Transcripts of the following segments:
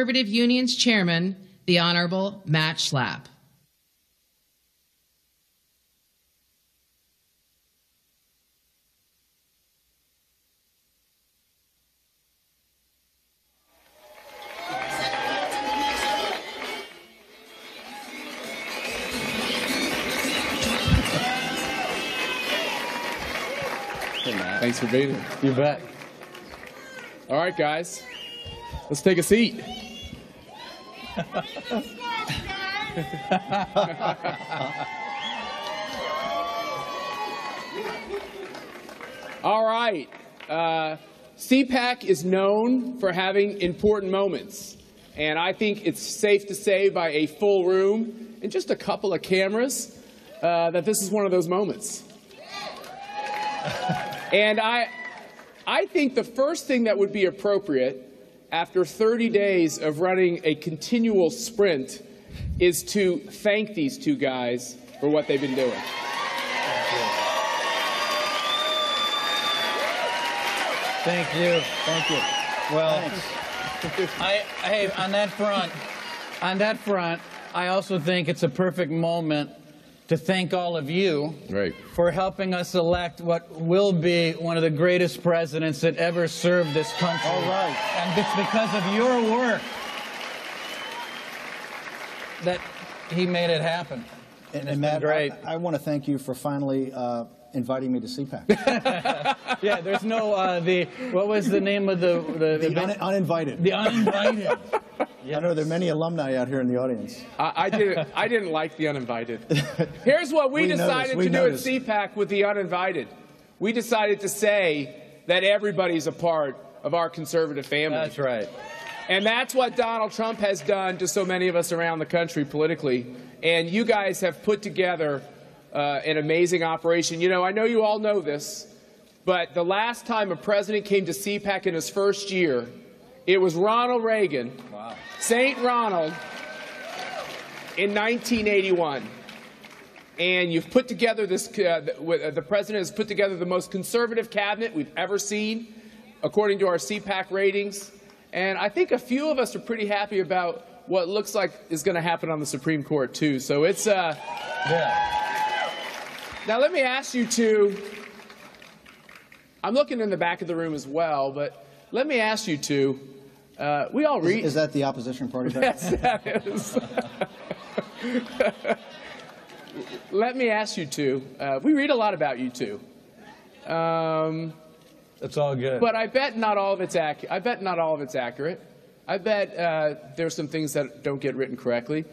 Conservative Union's chairman, the Honorable Matt Schlapp. Thanks for being here. You bet. All right, guys, let's take a seat. All right. Uh, CPAC is known for having important moments. And I think it's safe to say by a full room and just a couple of cameras uh, that this is one of those moments. and I, I think the first thing that would be appropriate after 30 days of running a continual sprint is to thank these two guys for what they've been doing. Thank you. Thank you. Well, I, hey, on that front, on that front, I also think it's a perfect moment to thank all of you Right. for helping us elect what will be one of the greatest presidents that ever served this country. All right. And it's because of your work that he made it happen. And, and Matt, great. I, I want to thank you for finally uh, inviting me to CPAC. Yeah, there's no, uh, the, what was the name of the, the, the event? un- uninvited. The uninvited. I know there are many alumni out here in the audience. I, I didn't. I didn't like the uninvited. Here's what we, We decided we to noticed. do at CPAC with the uninvited. We decided to say that everybody's a part of our conservative family. That's right. And that's what Donald Trump has done to so many of us around the country politically. And you guys have put together uh, an amazing operation. You know, I know you all know this, but the last time a president came to CPAC in his first year, it was Ronald Reagan, St. Ronald, in 1981. And you've put together this, uh, the, uh, the president has put together the most conservative cabinet we've ever seen, according to our CPAC ratings. And I think a few of us are pretty happy about what looks like is going to happen on the Supreme Court, too. So it's. Uh, Yeah. Now, let me ask you two. I'm looking in the back of the room as well, but let me ask you two. Uh, we all Is, read. is that the opposition party? back Yes, that is. Let me ask you two. Uh, we read a lot about you two, um, It's all good. but I bet not all of it's accurate. I bet not all of it's accurate. I bet uh, there's some things that don't get written correctly.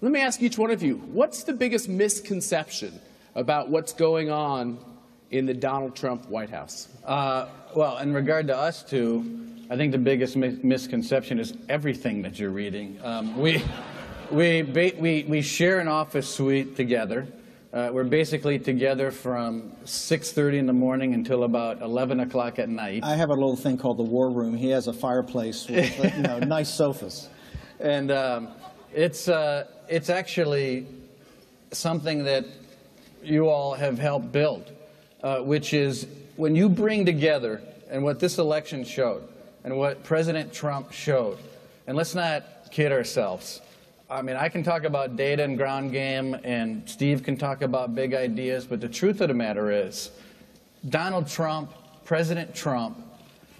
Let me ask each one of you: What's the biggest misconception about what's going on in the Donald Trump White House? Uh, well, in regard to us two, I think the biggest mi- misconception is everything that you're reading. Um, we, we, ba- we, we share an office suite together. Uh, we're basically together from 6.30 in the morning until about 11 o'clock at night. I have a little thing called the war room. He has a fireplace with uh, you know, nice sofas. And um, it's, uh, it's actually something that you all have helped build, uh, which is when you bring together, and what this election showed, and what President Trump showed, and let's not kid ourselves. I mean, I can talk about data and ground game, and Steve can talk about big ideas, but the truth of the matter is, Donald Trump, President Trump,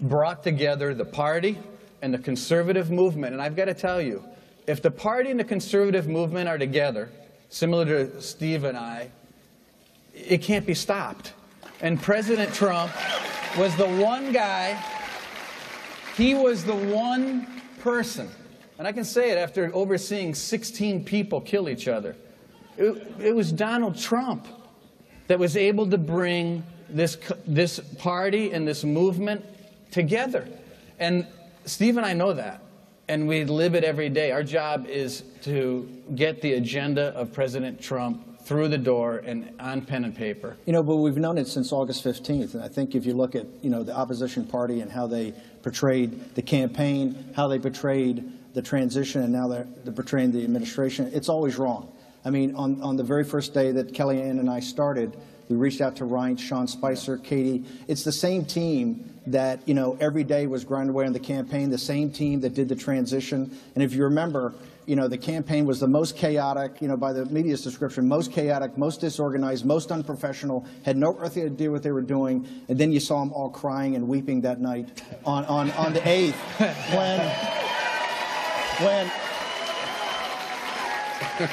brought together the party and the conservative movement. And I've got to tell you, if the party and the conservative movement are together, similar to Steve and I, it can't be stopped. And President Trump was the one guy, he was the one person, and I can say it after overseeing 16 people kill each other. It, it was Donald Trump that was able to bring this, this party and this movement together. And Steve and I know that, and we live it every day. Our job is to get the agenda of President Trump through the door and on pen and paper. You know, but we've known it since August 15th. And I think if you look at, you know, the opposition party and how they portrayed the campaign, how they portrayed the transition, and now they're, they're portraying the administration, it's always wrong. I mean, on, on the very first day that Kellyanne and I started, We reached out to Reince, Sean Spicer, Katie. It's the same team that, you know, every day was grinding away on the campaign, the same team that did the transition. And if you remember, you know, the campaign was the most chaotic, you know, by the media's description, most chaotic, most disorganized, most unprofessional, had no earthly idea what they were doing. And then you saw them all crying and weeping that night on, on, on the 8th when, when,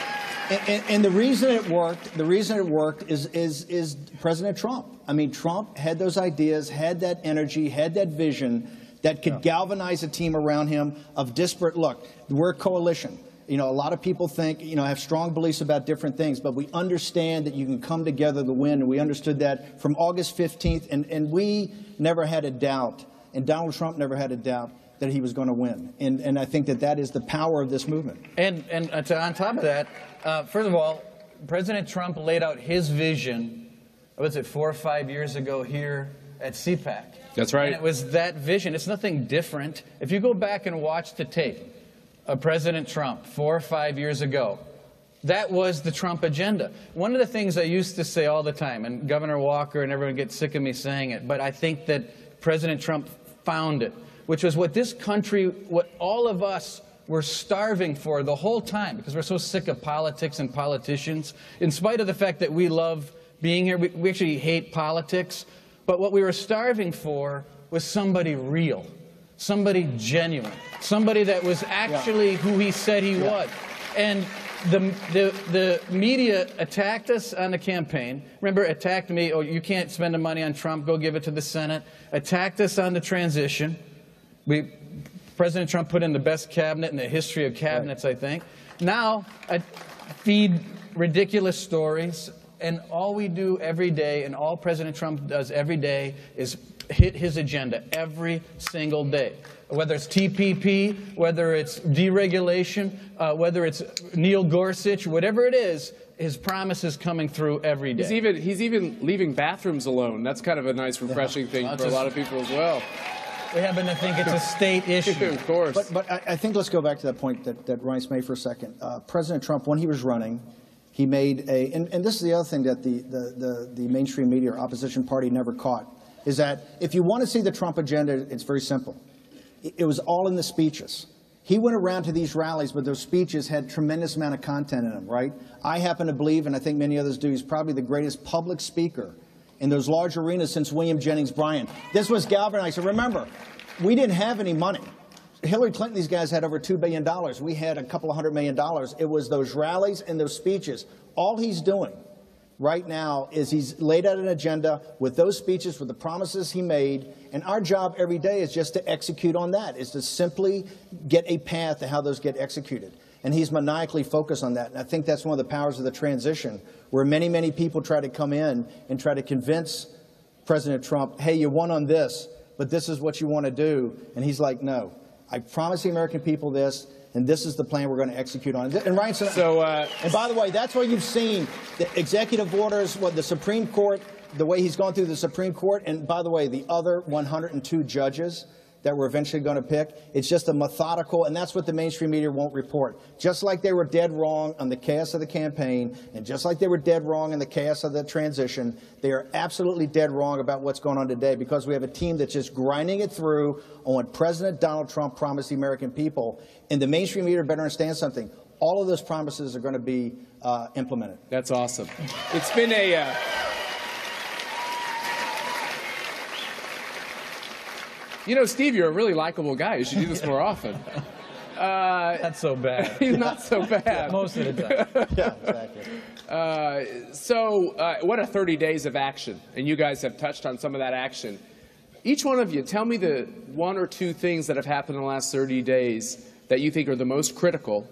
and, and, the reason it worked, the reason it worked is, is, is President Trump. I mean, Trump had those ideas, had that energy, had that vision that could galvanize a team around him of disparate. Look, we're a coalition. You know, a lot of people think, you know, have strong beliefs about different things, but we understand that you can come together to win, and we understood that from August 15th, and, and we never had a doubt, and Donald Trump never had a doubt that he was going to win. And, and I think that that is the power of this movement. And, and uh, to, on top of that, uh, first of all, President Trump laid out his vision, was it four or five years ago here at CPAC? That's right. And it was that vision. It's nothing different. If you go back and watch the tape of President Trump four or five years ago, that was the Trump agenda. One of the things I used to say all the time, and Governor Walker and everyone gets sick of me saying it, but I think that President Trump found it, which was what this country, what all of us were starving for the whole time because we're so sick of politics and politicians. In spite of the fact that we love being here, we, we actually hate politics. But what we were starving for was somebody real, somebody genuine, somebody that was actually who he said he was. And the, the, the media attacked us on the campaign. Remember, attacked me, oh, you can't spend the money on Trump, go give it to the Senate. Attacked us on the transition. We, President Trump put in the best cabinet in the history of cabinets, I think. Now, I feed ridiculous stories, and all we do every day, and all President Trump does every day, is hit his agenda every single day. Whether it's TPP, whether it's deregulation, uh, whether it's Neil Gorsuch, whatever it is, his promise is coming through every day. He's even he's even leaving bathrooms alone. That's kind of a nice, refreshing thing for a lot of people as well. We happen to think it's a state issue. of course. But, but I, I think let's go back to that point that, that Reince made for a second. Uh, President Trump, when he was running, he made a, and, and this is the other thing that the, the, the, the mainstream media or opposition party never caught, is that if you want to see the Trump agenda, it's very simple. It, it was all in the speeches. He went around to these rallies, but those speeches had tremendous amount of content in them, right? I happen to believe, and I think many others do, he's probably the greatest public speaker in those large arenas since William Jennings Bryan. This was galvanizing. Remember, we didn't have any money. Hillary Clinton, these guys had over $2 billion. We had a couple of hundred million dollars. It was those rallies and those speeches. All he's doing right now is he's laid out an agenda with those speeches, with the promises he made, and our job every day is just to execute on that, is to simply get a path to how those get executed. And he's maniacally focused on that. And I think that's one of the powers of the transition, where many, many people try to come in and try to convince President Trump, hey, you won on this, but this is what you want to do. And he's like, no, I promise the American people this, and this is the plan we're going to execute on. And Ryan So, uh, and by the way, that's why you've seen the executive orders, what the Supreme Court, the way he's gone through the Supreme Court, and by the way, the other 102 judges that we're eventually going to pick. It's just a methodical, and that's what the mainstream media won't report. Just like they were dead wrong on the chaos of the campaign, and just like they were dead wrong in the chaos of the transition, they are absolutely dead wrong about what's going on today because we have a team that's just grinding it through on what President Donald Trump promised the American people. And the mainstream media better understand something. All of those promises are going to be uh, implemented. That's awesome. It's been a. Uh, you know, Steve, you're a really likable guy. You should do this more often. That's so bad. He's not so bad. Most of the time. Yeah, exactly. So, uh, what are 30 days of action? And you guys have touched on some of that action. Each one of you, tell me the one or two things that have happened in the last 30 days that you think are the most critical.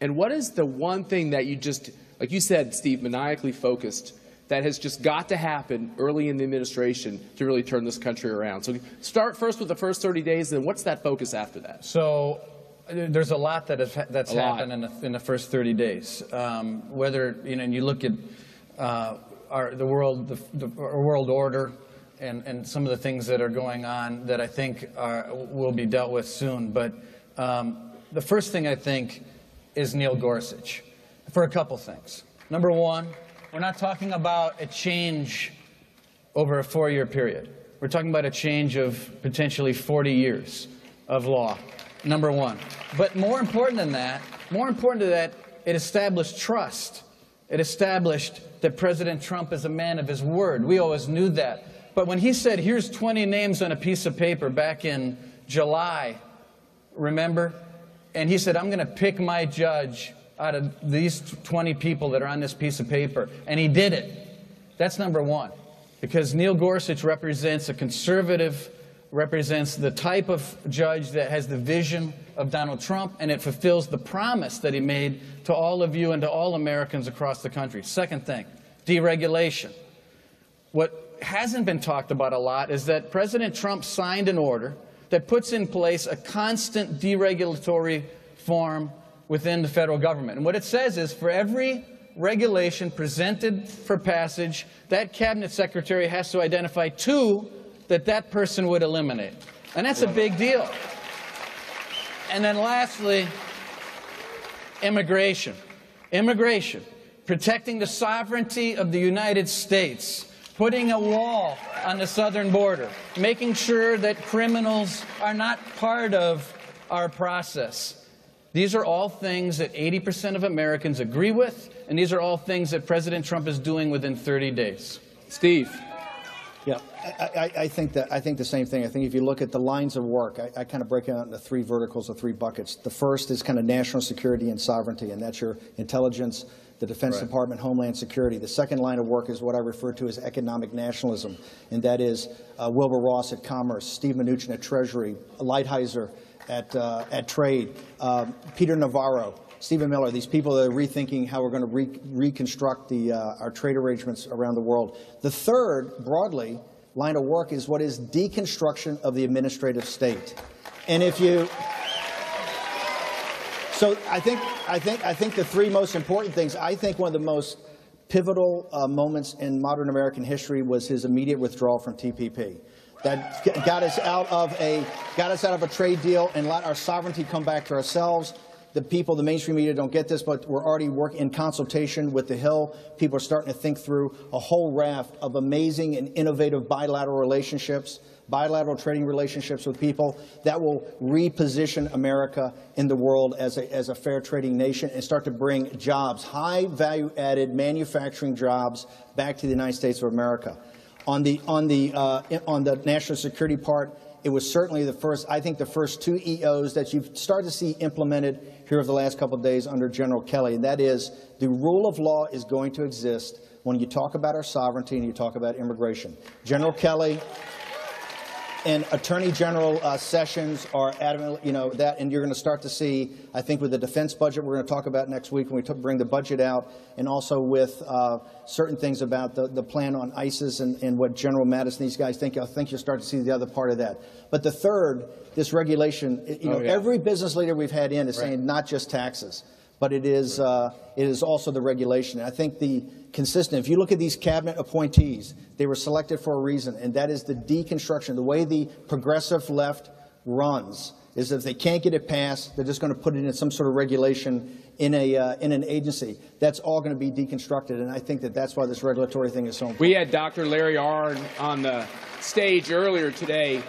And what is the one thing that you just, like you said, Steve, maniacally focused, that has just got to happen early in the administration to really turn this country around? So, start first with the first 30 days, then what's that focus after that? So there's a lot that has, that's A lot. happened in the, in the first 30 days. Um, whether you know, and you look at uh, our, the world, the, the our world order, and, and some of the things that are going on that I think are, will be dealt with soon. But um, the first thing I think is Neil Gorsuch, for a couple things. Number one, We're not talking about a change over a four year period. We're talking about a change of potentially 40 years of law, number one. But more important than that, more important to that, it established trust. It established that President Trump is a man of his word. We always knew that. But when he said, here's 20 names on a piece of paper back in July, remember? And he said, I'm going to pick my judge out of these 20 people that are on this piece of paper. And he did it. That's number one. Because Neil Gorsuch represents a conservative, represents the type of judge that has the vision of Donald Trump, and it fulfills the promise that he made to all of you and to all Americans across the country. Second thing, deregulation. What hasn't been talked about a lot is that President Trump signed an order that puts in place a constant deregulatory form within the federal government. And what it says is for every regulation presented for passage, that cabinet secretary has to identify two that that person would eliminate. And that's a big deal. And then lastly, immigration. Immigration, protecting the sovereignty of the United States, putting a wall on the southern border, making sure that criminals are not part of our process. These are all things that 80% of Americans agree with, and these are all things that President Trump is doing within 30 days. Steve. Yeah, I, I, I, think that I think the same thing. I think if you look at the lines of work, I, I kind of break it out into three verticals or three buckets. The first is kind of national security and sovereignty, and that's your intelligence, the Defense right. Department, Homeland Security. The second line of work is what I refer to as economic nationalism, and that is uh, Wilbur Ross at Commerce, Steve Mnuchin at Treasury, Lighthizer at, uh, at Trade, um, Peter Navarro, Stephen Miller, these people that are rethinking how we're going to re reconstruct the, uh, our trade arrangements around the world. The third, broadly, line of work is what is deconstruction of the administrative state. And if you, so I think, I think, I think the three most important things, I think one of the most pivotal uh, moments in modern American history was his immediate withdrawal from TPP. That got us out of a, got us out of a trade deal and let our sovereignty come back to ourselves the people, the mainstream media don't get this, but we're already working in consultation with the Hill. People are starting to think through a whole raft of amazing and innovative bilateral relationships, bilateral trading relationships with people that will reposition America in the world as a, as a fair trading nation and start to bring jobs, high value added manufacturing jobs back to the United States of America. On the, on the, uh, on the national security part, it was certainly the first, I think, the first two EOs that you've started to see implemented here over the last couple of days under General Kelly, and that is the rule of law is going to exist when you talk about our sovereignty and you talk about immigration. General Kelly and Attorney General uh, Sessions are adamant, you know, that, and you're going to start to see, I think, with the defense budget we're going to talk about next week when we bring the budget out, and also with uh, certain things about the, the plan on ISIS and, and what General Mattis and these guys think. I think you'll start to see the other part of that. But the third, this regulation, you know, oh, yeah. every business leader we've had in is right. saying not just taxes, but it is, uh, it is also the regulation. I think the consistent, if you look at these cabinet appointees, they were selected for a reason, and that is the deconstruction. The way the progressive left runs is if they can't get it passed, they're just going to put it in some sort of regulation in, a, uh, in an agency. That's all going to be deconstructed, and I think that that's why this regulatory thing is so important. We had Dr. Larry Arnn on the stage earlier today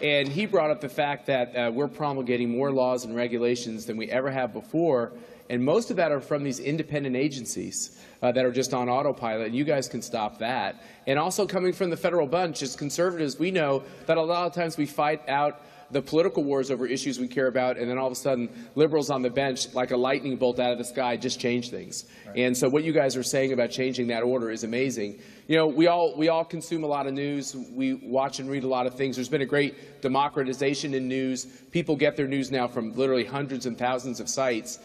and he brought up the fact that uh, we're promulgating more laws and regulations than we ever have before. And most of that are from these independent agencies uh, that are just on autopilot. And you guys can stop that. And also coming from the federal bunch, as conservatives, we know that a lot of times we fight out the political wars over issues we care about, and then all of a sudden, liberals on the bench, like a lightning bolt out of the sky, just change things. Right. And so, what you guys are saying about changing that order is amazing. You know, we all we all consume a lot of news. We watch and read a lot of things. There's been a great democratization in news. People get their news now from literally hundreds and thousands of sites.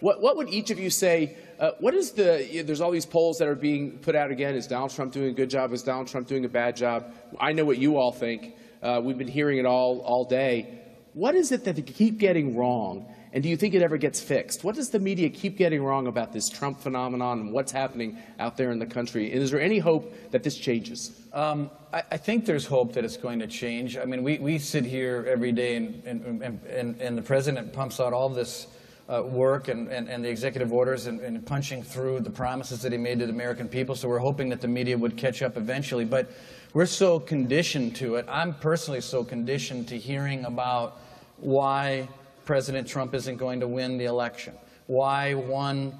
What, what would each of you say? Uh, what is the? There's all these polls that are being put out again. Is Donald Trump doing a good job? Is Donald Trump doing a bad job? I know what you all think. Uh, we've been hearing it all, all day. What is it that they keep getting wrong? And do you think it ever gets fixed? What does the media keep getting wrong about this Trump phenomenon and what's happening out there in the country? And is there any hope that this changes? Um, I, I, think there's hope that it's going to change. I mean, we, we sit here every day and, and, and, and the president pumps out all this uh, work and, and, and the executive orders and, and punching through the promises that he made to the American people. So we're hoping that the media would catch up eventually. But we're so conditioned to it. I'm personally so conditioned to hearing about why President Trump isn't going to win the election, why one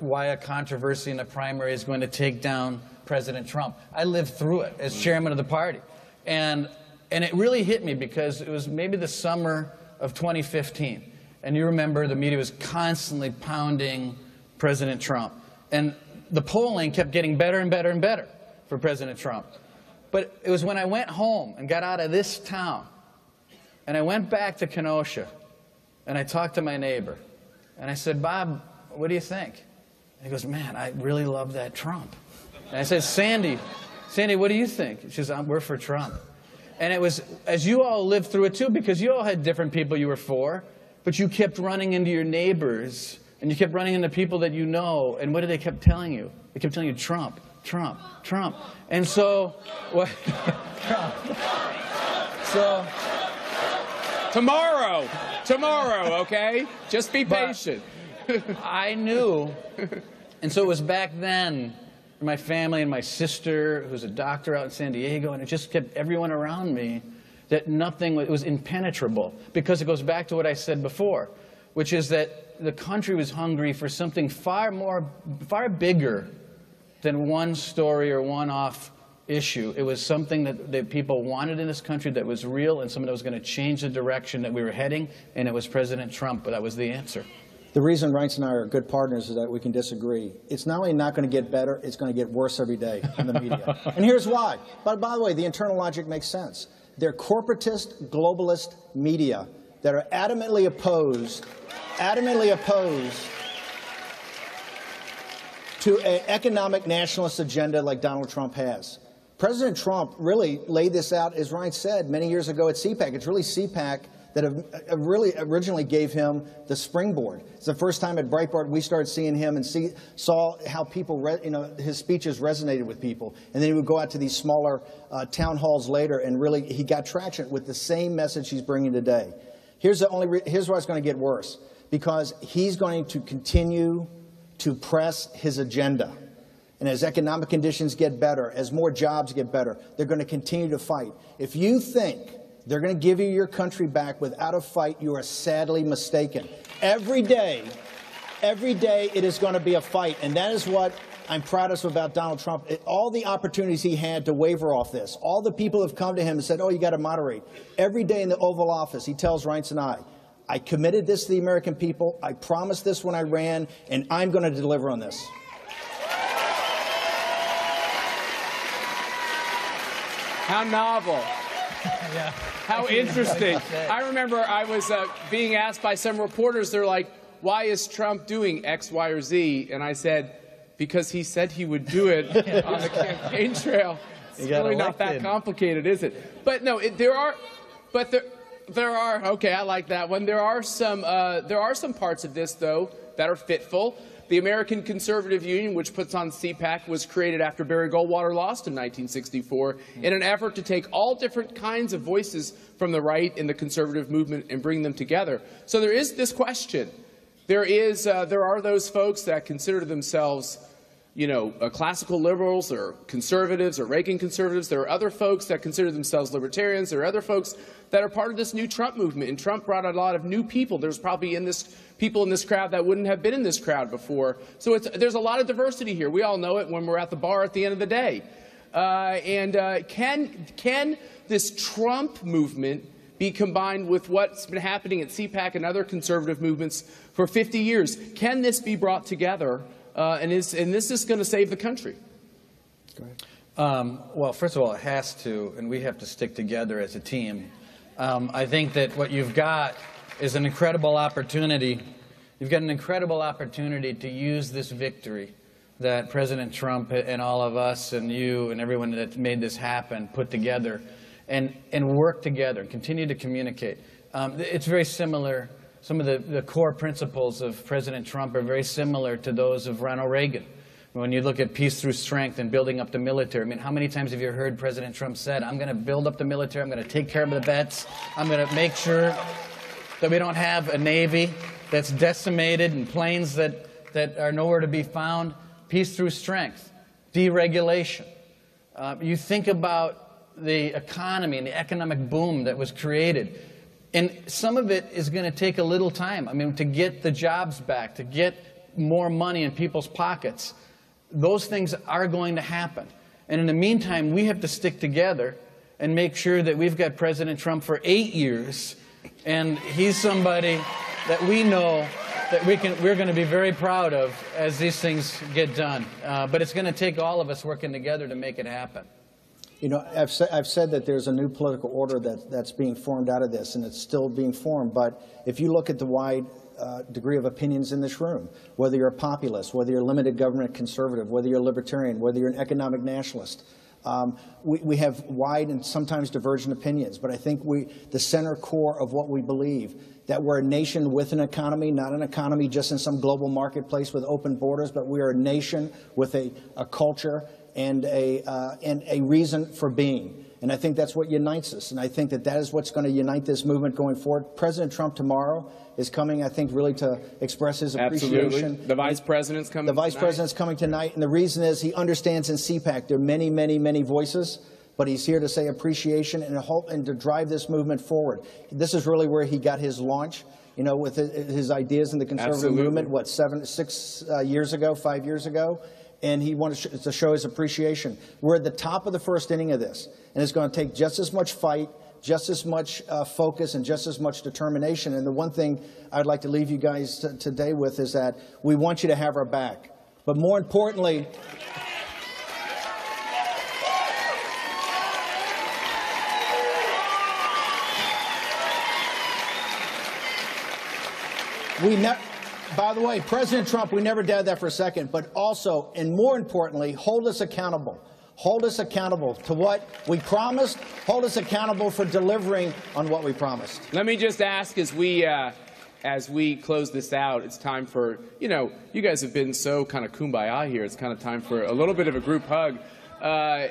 why a controversy in the primary is going to take down President Trump. I lived through it as chairman of the party, and and it really hit me because it was maybe the summer of 2015, and you remember the media was constantly pounding President Trump, and the polling kept getting better and better and better for President Trump. But it was when I went home and got out of this town and I went back to Kenosha and I talked to my neighbor and I said, Bob, what do you think? And he goes, Man, I really love that Trump. And I said, Sandy, Sandy, what do you think? She says, We're for Trump. And it was, as you all lived through it too, because you all had different people you were for, but you kept running into your neighbors and you kept running into people that you know. And what did they kept telling you? They kept telling you Trump, Trump, Trump. And so, what? Trump. So, Tomorrow, tomorrow, okay? Just be patient. I knew. And so it was back then, my family and my sister, who's a doctor out in San Diego, and it just kept everyone around me that nothing it was impenetrable. Because it goes back to what I said before, which is that the country was hungry for something far more, far bigger than one story or one off issue. It was something that, that people wanted in this country that was real and something that was going to change the direction that we were heading, and it was President Trump, but that was the answer. The reason Reince and I are good partners is that we can disagree. It's not only not going to get better, it's going to get worse every day in the media. and here's why. But by the way, the internal logic makes sense. They're corporatist, globalist media that are adamantly opposed, adamantly opposed to an economic nationalist agenda like Donald Trump has. President Trump really laid this out, as Reince said, many years ago at CPAC. It's really CPAC that uh, really originally gave him the springboard. It's the first time at Breitbart we started seeing him and see, saw how people, re, you know, his speeches resonated with people. And then he would go out to these smaller uh, town halls later, and really he got traction with the same message he's bringing today. Here's the only. Re- here's why it's going to get worse because he's going to continue to press his agenda. And as economic conditions get better, as more jobs get better, they're going to continue to fight. If you think they're going to give you your country back without a fight, you are sadly mistaken. Every day, every day it is going to be a fight. And that is what I'm proudest about Donald Trump. It- all the opportunities he had to waver off this, all the people have come to him and said, oh, you got to moderate. Every day in the Oval Office, he tells Reince and I, I committed this to the American people. I promised this when I ran, and I'm going to deliver on this. How novel. How interesting. I remember I was uh, being asked by some reporters, they're like, why is Trump doing X, Y, or Z? And I said, because he said he would do it on the campaign trail. It's really not that complicated, is it? But no, it, there are, but there, there are. Okay, I like that one. There are some, uh, there are some parts of this though that are fitful. The American Conservative Union, which puts on CPAC, was created after Barry Goldwater lost in 1964 in an effort to take all different kinds of voices from the right in the conservative movement and bring them together. So there is this question. There is, uh, there are those folks that consider themselves, you know, uh, classical liberals or conservatives or Reagan conservatives. There are other folks that consider themselves libertarians. There are other folks that are part of this new Trump movement. And Trump brought a lot of new people. There's probably in this people in this crowd that wouldn't have been in this crowd before. So there's a lot of diversity here. We all know it when we're at the bar at the end of the day. Uh, and uh, can can this Trump movement be combined with what's been happening at CPAC and other conservative movements for 50 years? Can this be brought together? Uh, and, is, and this is going to save the country. Um, well, first of all, it has to, and we have to stick together as a team. Um, I think that what you've got is an incredible opportunity. You've got an incredible opportunity to use this victory that President Trump and all of us and you and everyone that made this happen put together and, and work together and continue to communicate. Um, it's very similar. Some of the, the core principles of President Trump are very similar to those of Ronald Reagan. When you look at peace through strength and building up the military, I mean, how many times have you heard President Trump said, I'm going to build up the military, I'm going to take care of the vets, I'm going to make sure that we don't have a Navy that's decimated and planes that, that are nowhere to be found. Peace through strength, deregulation. Uh, you think about the economy and the economic boom that was created. And some of it is going to take a little time. I mean, to get the jobs back, to get more money in people's pockets. Those things are going to happen. And in the meantime, we have to stick together and make sure that we've got President Trump for eight years. And he's somebody that we know that we can, we're going to be very proud of as these things get done. Uh, but it's going to take all of us working together to make it happen. You know, I've, sa- I've said that there's a new political order that, that's being formed out of this, and it's still being formed. But if you look at the wide uh, degree of opinions in this room, whether you're a populist, whether you're a limited government conservative, whether you're a libertarian, whether you're an economic nationalist, um, we, we have wide and sometimes divergent opinions. But I think we, the center core of what we believe, that we're a nation with an economy, not an economy just in some global marketplace with open borders, but we are a nation with a, a culture and a, uh, and a reason for being. And I think that's what unites us. And I think that that is what's going to unite this movement going forward. President Trump tomorrow is coming, I think, really to express his appreciation. Absolutely. The vice president's coming. The vice tonight. president's coming tonight, and the reason is he understands in CPAC there are many, many, many voices, but he's here to say appreciation and, hope, and to drive this movement forward. This is really where he got his launch, you know, with his, ideas in the conservative Absolutely. movement, what, seven, six uh, years ago, five years ago? And he wanted to show his appreciation. We're at the top of the first inning of this, and it's going to take just as much fight, just as much uh, focus, and just as much determination. And the one thing I'd like to leave you guys t- today with is that we want you to have our back. But more importantly, we ne- by the way, President Trump, we never did that for a second, but also, and more importantly, hold us accountable. Hold us accountable to what we promised. Hold us accountable for delivering on what we promised. Let me just ask as we uh, as we close this out, it's time for you know you guys have been so kind of kumbaya here. It's kind of time for a little bit of a group hug. Uh,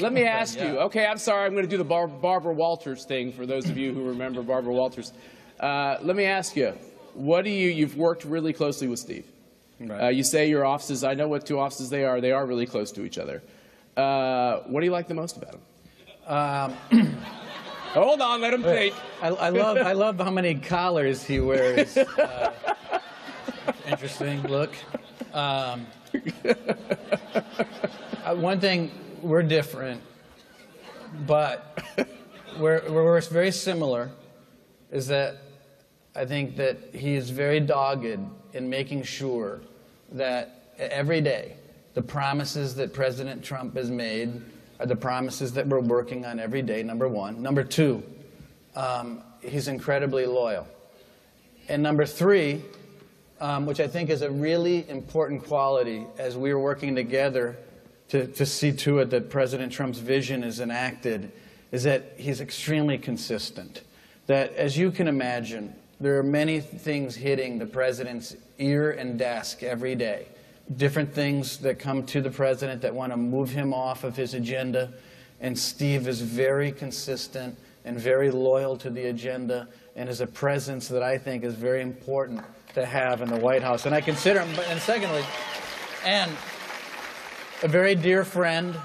let me ask you. Okay, I'm sorry. I'm going to do the Bar- Barbara Walters thing for those of you who remember Barbara Walters. Uh, let me ask you. What do you? You've worked really closely with Steve. Uh, you say your offices. I know what two offices they are. They are really close to each other. Uh, what do you like the most about him? Hold on, let him think. I, I love I love how many collars he wears. Uh, interesting look. Um, uh, one thing we're different, but we're, we're very similar. Is that I think that he is very dogged in making sure that every day the promises that President Trump has made are the promises that we're working on every day, number one. Number two, um, he's incredibly loyal. And number three, um, which I think is a really important quality as we're working together to, to see to it that President Trump's vision is enacted, is that he's extremely consistent. That, as you can imagine, there are many things hitting the president's ear and desk every day. Different things that come to the president that want to move him off of his agenda. And Steve is very consistent and very loyal to the agenda and is a presence that I think is very important to have in the White House. And I consider him, and secondly, and a very dear friend,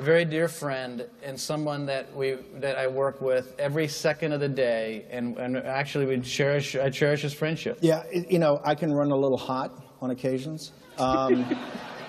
a very dear friend, and someone that we that I work with every second of the day, and, and actually we cherish I cherish his friendship. Yeah, you know, I can run a little hot on occasions. Um,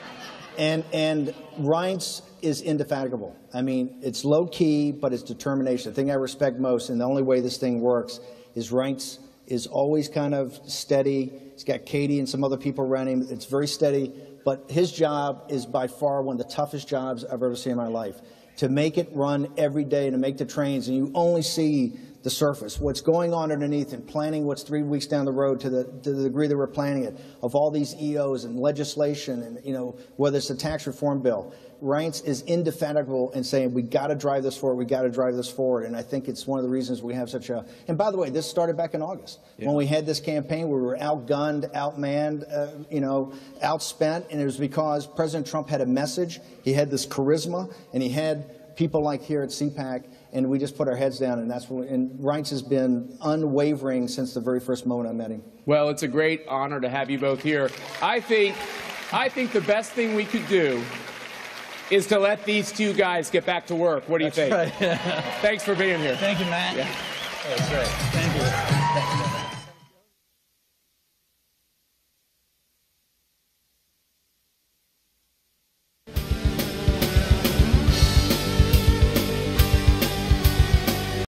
and and Reince is indefatigable. I mean, it's low key, but it's determination. The thing I respect most, and the only way this thing works, is Reince is always kind of steady. He's got Katie and some other people around him. It's very steady, but his job is by far one of the toughest jobs I've ever seen in my life. To make it run every day, and to make the trains, and you only see the surface, what's going on underneath, and planning what's three weeks down the road to the, to the degree that we're planning it, of all these EOs and legislation, and you know whether it's a tax reform bill. Reince is indefatigable in saying we got to drive this forward, we got to drive this forward, and I think it's one of the reasons we have such a. And by the way, this started back in August when we had this campaign. We were outgunned, outmanned, uh, you know, outspent, and it was because President Trump had a message, he had this charisma, and he had people like here at CPAC and we just put our heads down, and that's what. And Reince has been unwavering since the very first moment I met him. Well, it's a great honor to have you both here. I think, I think the best thing we could do is to let these two guys get back to work. What do you think? Right. Thanks for being here. Thank you, Matt. Yeah. That's right. Thank you.